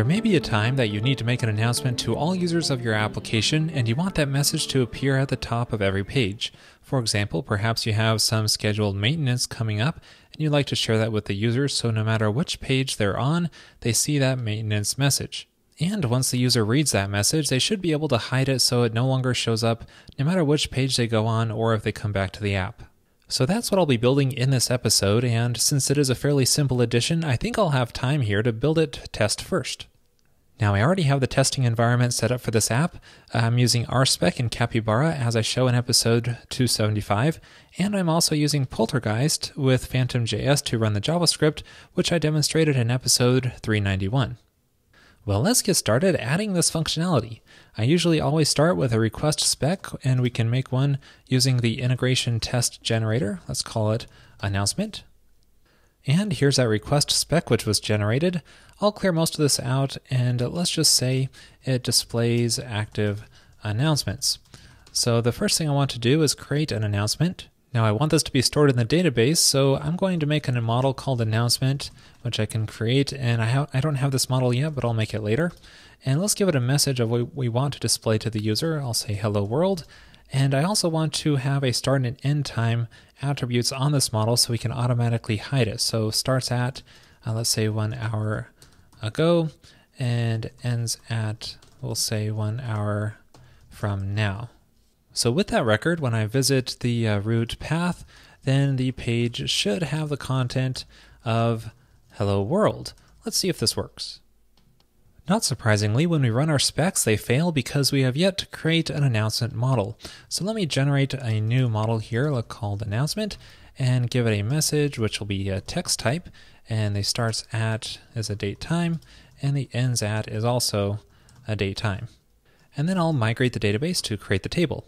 There may be a time that you need to make an announcement to all users of your application and you want that message to appear at the top of every page. For example, perhaps you have some scheduled maintenance coming up and you'd like to share that with the users so no matter which page they're on, they see that maintenance message. And once the user reads that message, they should be able to hide it so it no longer shows up no matter which page they go on or if they come back to the app. So that's what I'll be building in this episode, and since it is a fairly simple addition, I think I'll have time here to build it test first. Now I already have the testing environment set up for this app. I'm using RSpec and Capybara as I show in episode 275, and I'm also using Poltergeist with Phantom.js to run the JavaScript, which I demonstrated in episode 391. Well, let's get started adding this functionality. I usually always start with a request spec, and we can make one using the integration test generator. Let's call it announcement. And here's that request spec which was generated. I'll clear most of this out, and let's just say it displays active announcements. So the first thing I want to do is create an announcement. Now I want this to be stored in the database, so I'm going to make a model called announcement, which I can create, and I, I don't have this model yet, but I'll make it later. And let's give it a message of what we want to display to the user. I'll say hello world, and I also want to have a start and end time attributes on this model so we can automatically hide it. So starts at, uh, let's say one hour ago, and ends at, we'll say one hour from now. So with that record, when I visit the uh, root path, then the page should have the content of hello world. Let's see if this works. Not surprisingly, when we run our specs, they fail because we have yet to create an announcement model. So let me generate a new model here called announcement and give it a message, which will be a text type. And the starts at is a date time, and the ends at is also a date time. And then I'll migrate the database to create the table.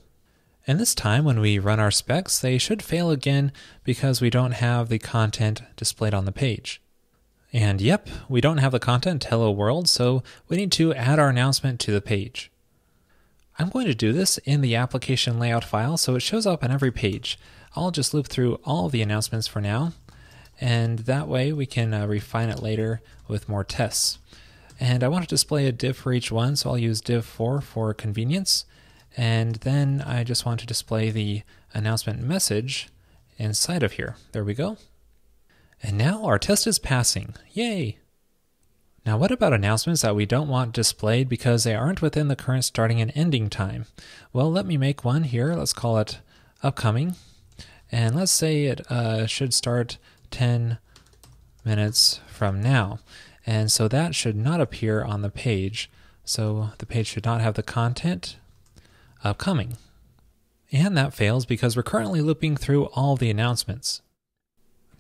And this time, when we run our specs, they should fail again because we don't have the content displayed on the page. And yep, we don't have the content hello world, so we need to add our announcement to the page. I'm going to do this in the application layout file so it shows up on every page. I'll just loop through all the announcements for now, and that way we can uh, refine it later with more tests. And I want to display a div for each one, so I'll use div_for for convenience. And then I just want to display the announcement message inside of here. There we go. And now our test is passing. Yay! Now what about announcements that we don't want displayed because they aren't within the current starting and ending time? Well, let me make one here. Let's call it upcoming. And let's say it uh, should start 10 minutes from now. And so that should not appear on the page. So the page should not have the content upcoming. And that fails because we're currently looping through all the announcements.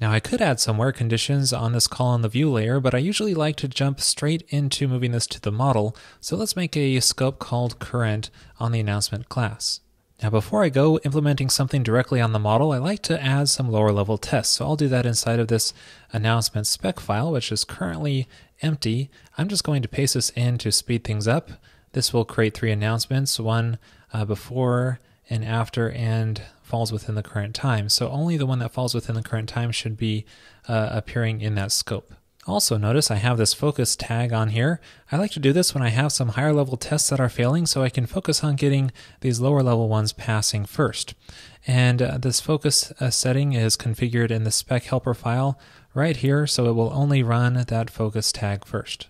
Now I could add some where conditions on this call in the view layer, but I usually like to jump straight into moving this to the model, so let's make a scope called current on the announcement class. Now before I go implementing something directly on the model, I like to add some lower level tests, so I'll do that inside of this announcement spec file, which is currently empty. I'm just going to paste this in to speed things up. This will create three announcements, one uh, before and after and falls within the current time. So only the one that falls within the current time should be uh, appearing in that scope. Also notice I have this focus tag on here. I like to do this when I have some higher level tests that are failing so I can focus on getting these lower level ones passing first. And uh, this focus uh, setting is configured in the spec helper file right here so it will only run that focus tag first.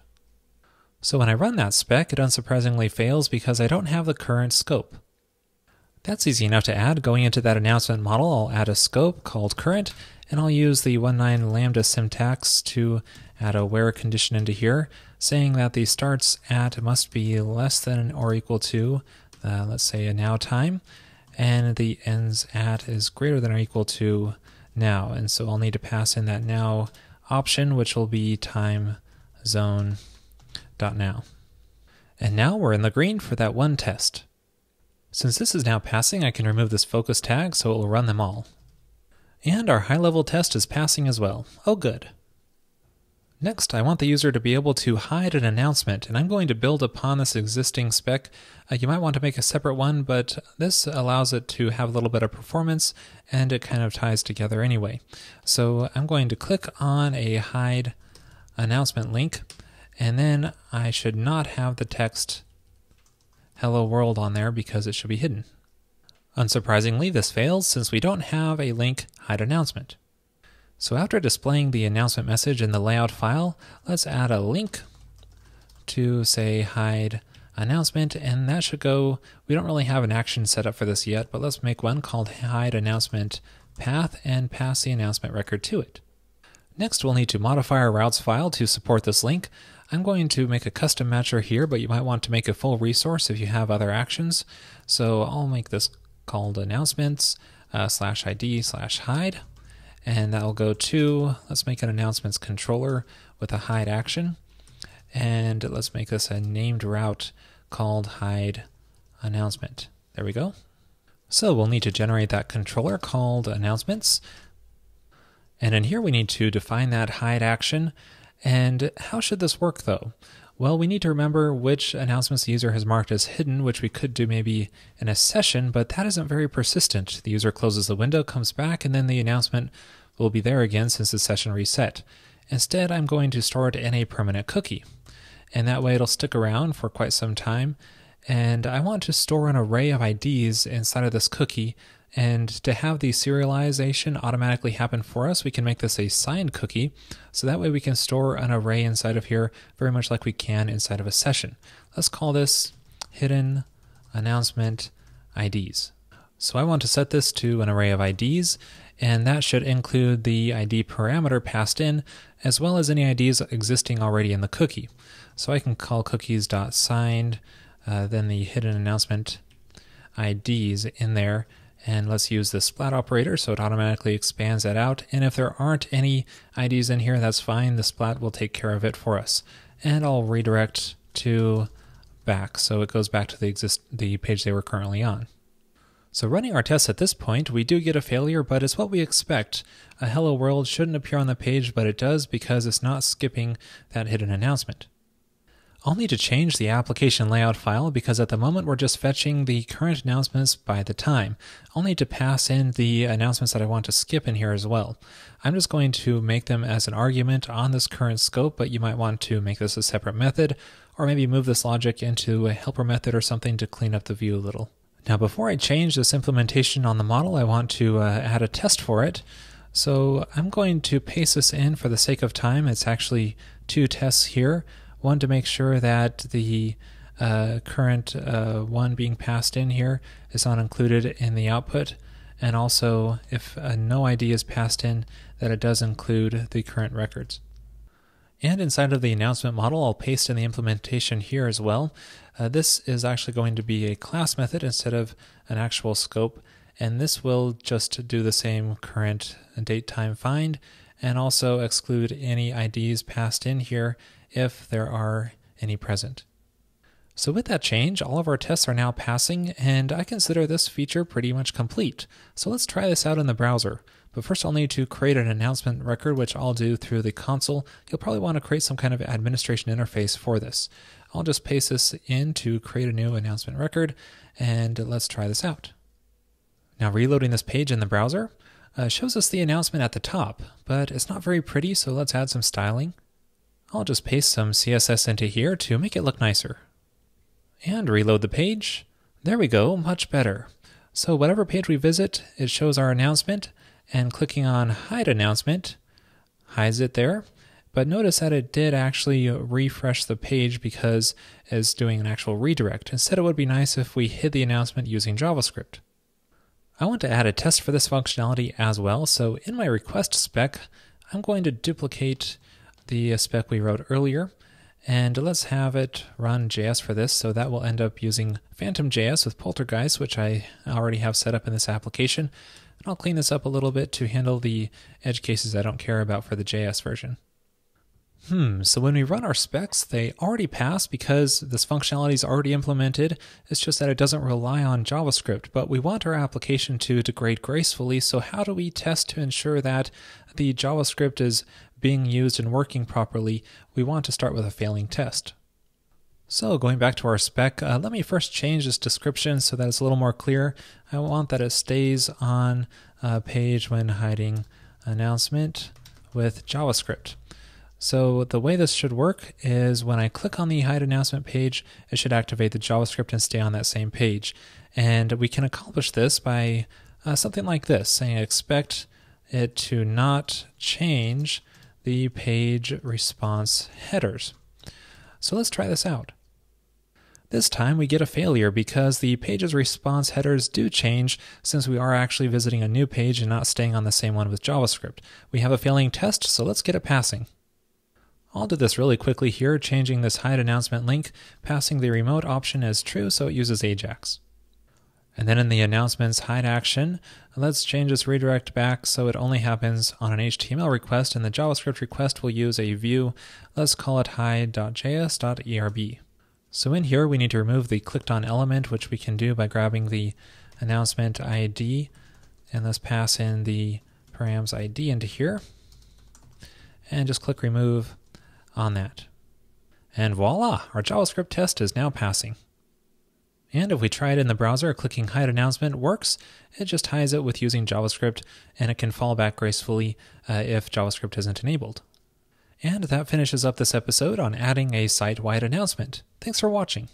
So when I run that spec, it unsurprisingly fails because I don't have the current scope. That's easy enough to add. Going into that announcement model, I'll add a scope called current, and I'll use the 19 lambda syntax to add a where condition into here, saying that the starts at must be less than or equal to, uh, let's say, a now time, and the ends at is greater than or equal to now. And so I'll need to pass in that now option, which will be time zone dot now. And now we're in the green for that one test. Since this is now passing, I can remove this focus tag so it will run them all. And our high level test is passing as well. Oh good. Next, I want the user to be able to hide an announcement, and I'm going to build upon this existing spec. Uh, you might want to make a separate one, but this allows it to have a little bit of performance, and it kind of ties together anyway. So I'm going to click on a hide announcement link, And then I should not have the text hello world on there because it should be hidden. Unsurprisingly, this fails since we don't have a link hide announcement. So after displaying the announcement message in the layout file, let's add a link to say hide announcement and that should go, we don't really have an action set up for this yet, but let's make one called hide announcement path and pass the announcement record to it. Next, we'll need to modify our routes file to support this link. I'm going to make a custom matcher here, but you might want to make a full resource if you have other actions. So I'll make this called announcements uh, slash ID slash hide. And that will go to, let's make an announcements controller with a hide action. And let's make this a named route called hide announcement. There we go. So we'll need to generate that controller called announcements. And in here we need to define that hide action and how should this work though? Well, we need to remember which announcements the user has marked as hidden, which we could do maybe in a session, but that isn't very persistent. The user closes the window, comes back, and then the announcement will be there again since the session reset. Instead, I'm going to store it in a permanent cookie. And that way it'll stick around for quite some time. And I want to store an array of IDs inside of this cookie and to have the serialization automatically happen for us, we can make this a signed cookie. So that way we can store an array inside of here very much like we can inside of a session. Let's call this hidden announcement IDs. So I want to set this to an array of IDs, and that should include the ID parameter passed in, as well as any IDs existing already in the cookie. So I can call cookies.signed, uh, then the hidden announcement IDs in there, and let's use the splat operator so it automatically expands that out. And if there aren't any IDs in here, that's fine. The splat will take care of it for us. And I'll redirect to back so it goes back to the exist the page they were currently on. So running our tests at this point, we do get a failure, but it's what we expect. A hello world shouldn't appear on the page, but it does because it's not skipping that hidden announcement. I'll need to change the application layout file because at the moment we're just fetching the current announcements by the time. I'll need to pass in the announcements that I want to skip in here as well. I'm just going to make them as an argument on this current scope, but you might want to make this a separate method, or maybe move this logic into a helper method or something to clean up the view a little. Now before I change this implementation on the model, I want to uh, add a test for it. So I'm going to paste this in for the sake of time. It's actually two tests here. One to make sure that the uh, current uh, one being passed in here is not included in the output, and also if a no ID is passed in, that it does include the current records. And inside of the announcement model, I'll paste in the implementation here as well. Uh, this is actually going to be a class method instead of an actual scope, and this will just do the same current date time find and also exclude any IDs passed in here if there are any present. So with that change, all of our tests are now passing, and I consider this feature pretty much complete. So let's try this out in the browser. But first I'll need to create an announcement record, which I'll do through the console. You'll probably want to create some kind of administration interface for this. I'll just paste this in to create a new announcement record, and let's try this out. Now reloading this page in the browser uh, shows us the announcement at the top, but it's not very pretty, so let's add some styling. I'll just paste some CSS into here to make it look nicer. And reload the page. There we go, much better. So whatever page we visit, it shows our announcement, and clicking on Hide Announcement hides it there. But notice that it did actually refresh the page because it's doing an actual redirect. Instead, it would be nice if we hid the announcement using JavaScript. I want to add a test for this functionality as well, so in my request spec, I'm going to duplicate the spec we wrote earlier. And let's have it run JS for this. So that will end up using Phantom JS with Poltergeist, which I already have set up in this application. And I'll clean this up a little bit to handle the edge cases I don't care about for the JS version. Hmm, so when we run our specs, they already pass because this functionality is already implemented. It's just that it doesn't rely on JavaScript, but we want our application to degrade gracefully. So how do we test to ensure that the JavaScript is being used and working properly, we want to start with a failing test. So going back to our spec, uh, let me first change this description so that it's a little more clear. I want that it stays on a page when hiding announcement with JavaScript. So the way this should work is when I click on the hide announcement page, it should activate the JavaScript and stay on that same page. And we can accomplish this by uh, something like this, saying expect it to not change the page response headers. So let's try this out. This time we get a failure because the page's response headers do change since we are actually visiting a new page and not staying on the same one with JavaScript. We have a failing test, so let's get it passing. I'll do this really quickly here, changing this hide announcement link, passing the remote option as true so it uses Ajax. And then in the announcements hide action, let's change this redirect back so it only happens on an HTML request and the JavaScript request will use a view. Let's call it hide.js.erb. So in here we need to remove the clicked on element, which we can do by grabbing the announcement ID and let's pass in the params ID into here and just click remove on that. And voila, our JavaScript test is now passing. And if we try it in the browser, clicking hide announcement works. It just hides it with using JavaScript, and it can fall back gracefully uh, if JavaScript isn't enabled. And that finishes up this episode on adding a site wide announcement. Thanks for watching.